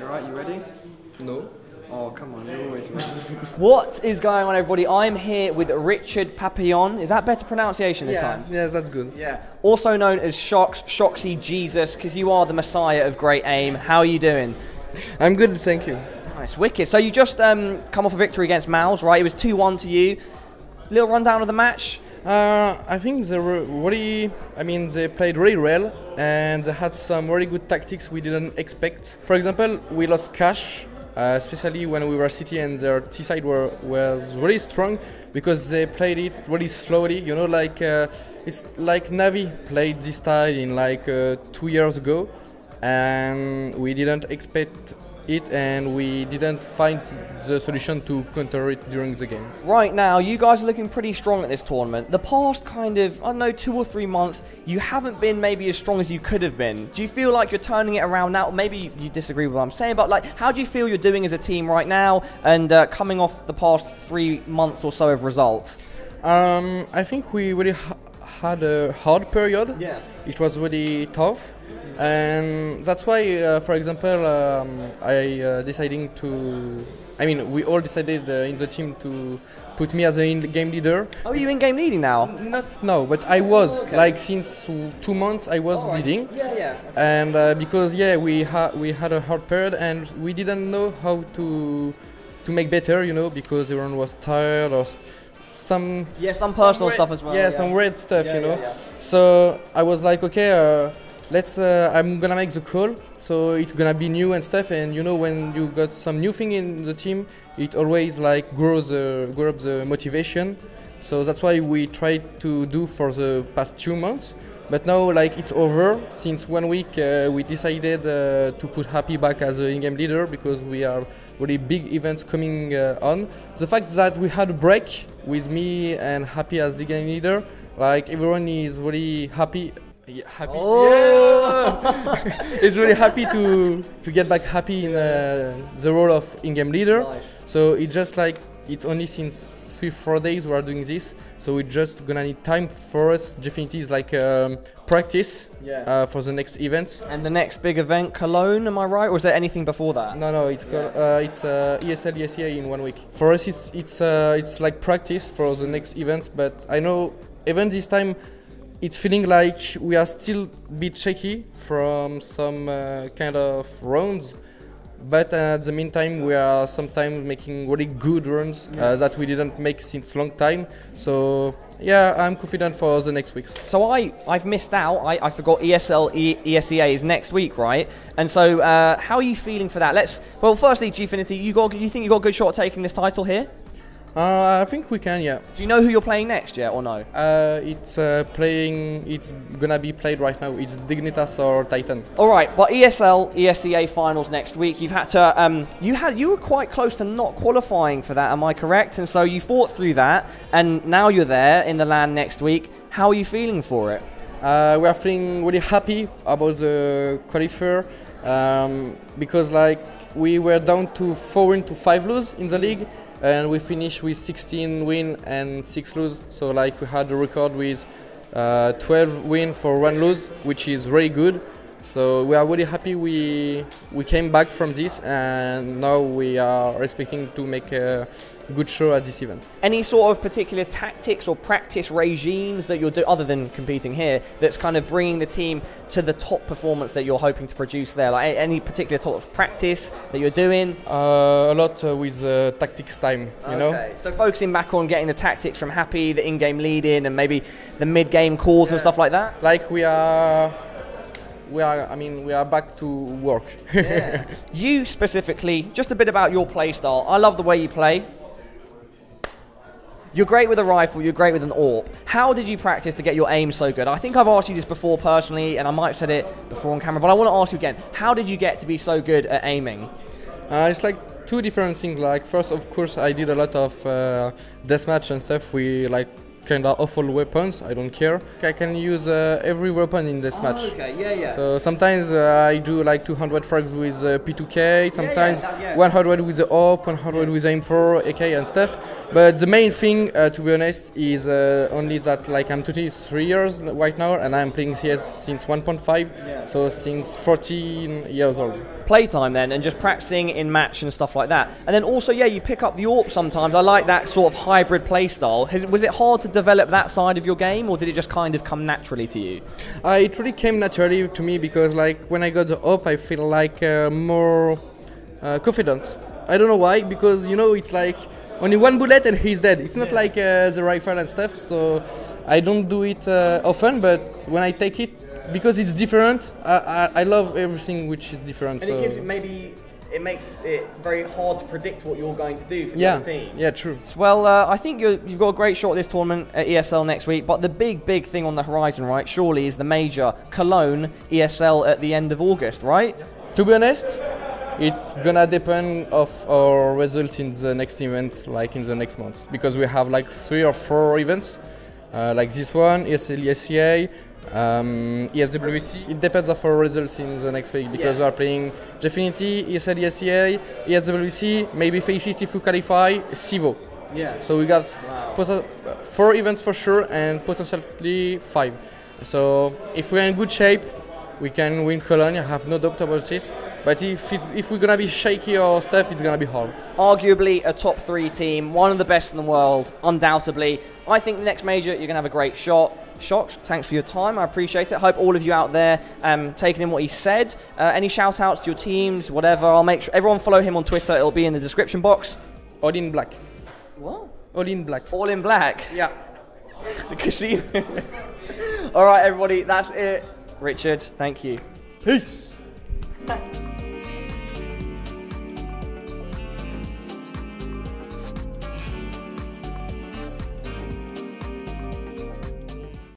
You alright? You ready? No. Oh, come on, you're always ready. What is going on, everybody? I'm here with Richard Papillon. Is that better pronunciation this yeah, time? yes, that's good. Yeah. Also known as Shox, Shoxy Jesus, because you are the messiah of great aim. How are you doing? I'm good, thank you. Nice, wicked. So you just um, come off a victory against Mouse, right? It was 2 1 to you. Little rundown of the match. Uh, I think they were really, I mean, they played really well and they had some really good tactics we didn't expect. For example, we lost Cache, uh, especially when we were CT and their T side were, was really strong because they played it really slowly. You know, like uh, it's like Navi played this style in like uh, two years ago, and we didn't expect it and we didn't find the solution to counter it during the game. Right now, you guys are looking pretty strong at this tournament. The past kind of, I don't know, two or three months, you haven't been maybe as strong as you could have been. Do you feel like you're turning it around now? Maybe you disagree with what I'm saying, but like, how do you feel you're doing as a team right now and uh, coming off the past three months or so of results? Um, I think we really ha- had a hard period. Yeah. It was really tough, and that's why, uh, for example, um, I uh, deciding to. I mean, we all decided uh, in the team to put me as a in- game leader. Oh, are you in game leading now? Not now, but I was Okay. like since two months I was leading. Yeah, yeah. and uh, because yeah we had we had a hard period and we didn't know how to to make better you know because everyone was tired or some Yeah, some personal weird- stuff as well. yeah, some weird stuff Yeah, you know yeah, yeah. so i was like okay uh, let's uh, i'm gonna make the call. So it's gonna be new and stuff and you know when you got some new thing in the team it always like grows the grow up the motivation. So that's why we tried to do for the past two months. But now like it's over. Since one week uh, we decided uh, to put happy back as a in-game leader because we are really big events coming uh, on. The fact that we had a break with me and happy as the game leader like everyone is really happy yeah, happy Oh. yeah. is really happy to to get back happy in uh, the role of in-game leader Nice. so it's just like it's only since three four days we are doing this so we're just gonna need time for us definitely is like um, practice Yeah. uh, for the next events And the next big event, Cologne, am I right? Or is there anything before that? no no it's called uh, it's uh, ESL ESEA in one week for us it's it's uh, it's like practice for the next events but I know even this time it's feeling like we are still a bit shaky from some uh, kind of rounds but uh, at the meantime we are sometimes making really good runs uh, that we didn't make since long time so yeah i'm confident for the next weeks So I, I've missed out. I, I forgot ESL e, ESEA is next week, right? And so, uh, how are you feeling for that? Let's. Well, firstly, Gfinity, you got. You think you got a good shot at taking this title here? Uh, i think we can yeah Do you know who you're playing next yet, or no? uh, it's uh, playing it's gonna be played right now it's dignitas or titan All right, but ESL ESEA finals next week. You've had to. Um, you had. You were quite close to not qualifying for that. Am I correct? And so you fought through that, and now you're there in the land next week. How are you feeling for it? Uh, we are feeling really happy about the qualifier um, because like we were down to four win to five lose in the league and we finished with 16 win and six lose. So like we had a record with uh, 12 win for one lose which is really good so we are really happy we we came back from this and now we are expecting to make a good show at this event Any sort of particular tactics or practice regimes that you're doing, other than competing here, that's kind of bringing the team to the top performance that you're hoping to produce there? Like any particular sort of practice that you're doing? uh, a lot uh, with uh, tactics time you know Okay, so focusing back on getting the tactics from Happy, the in-game lead-in, and maybe the mid-game calls and stuff like that. like we are we are i mean we are back to work You specifically, just a bit about your play style. I love the way you play. You're great with a rifle, you're great with an AWP. How did you practice to get your aim so good? I think I've asked you this before personally, and I might have said it before on camera, but I want to ask you again. How did you get to be so good at aiming? uh, it's like two different things like first of course i did a lot of uh, deathmatch and stuff we like kind of awful weapons i don't care i can use uh, every weapon in deathmatch okay, yeah, yeah. So sometimes uh, I do like 200 frags with uh, P2K, sometimes that- yeah. 100 with the AWP, 100 with M4, AK and stuff. But the main thing, uh, to be honest, is uh, only that like I'm 23 years right now and I'm playing CS since 1.5, so since 14 years old. Playtime then, and just practicing in match and stuff like that. And then also, yeah, you pick AWP the AWP sometimes. I like that sort of hybrid play style. Has, was it hard to develop that side of your game, or did it just kind of come naturally to you? Uh, it really came naturally to me because like when I got the up, I feel like uh, more uh, confident. I don't know why because you know it's like only one bullet and he's dead. It's not like uh, the rifle and stuff. So I don't do it uh, often, but when I take it, because it's different, I, I, I love everything which is different. And so it gives it maybe it makes it very hard to predict what you're going to do for yeah, the team. yeah, true. Well, uh, I think you have got a great shot at this tournament at ESL next week. But the big, big thing on the horizon, right? Surely is the major Cologne ESL at the end of August, right? To be honest, it's gonna depend of our results in the next event, like in the next months, because we have like three or four events, uh, like this one, ESL, ESEA, um, ESWC. It depends of our results in the next week because Yeah. we are playing Gfinity, ESL, ESEA, ESWC, maybe Faceit if we qualify, CEVO. Yeah. So we got Wow. four events for sure and potentially five. So if we're in good shape, we can win Cologne. I have no doubt about this. But if it's, if we're gonna be shaky or stuff, it's gonna be hard. Arguably a top three team, one of the best in the world, undoubtedly. I think the next major you're going to have a great shot. Shox, thanks for your time. I appreciate it. Hope all of you out there um, taking in what he said. Uh, any shout outs to your teams, whatever. I'll make sure everyone follow him on Twitter. It'll be in the description box. All in black. What? All in black. All in black. Yeah. The casino. All right, everybody, that's it. Richard, thank you. Peace.